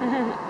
嗯 哼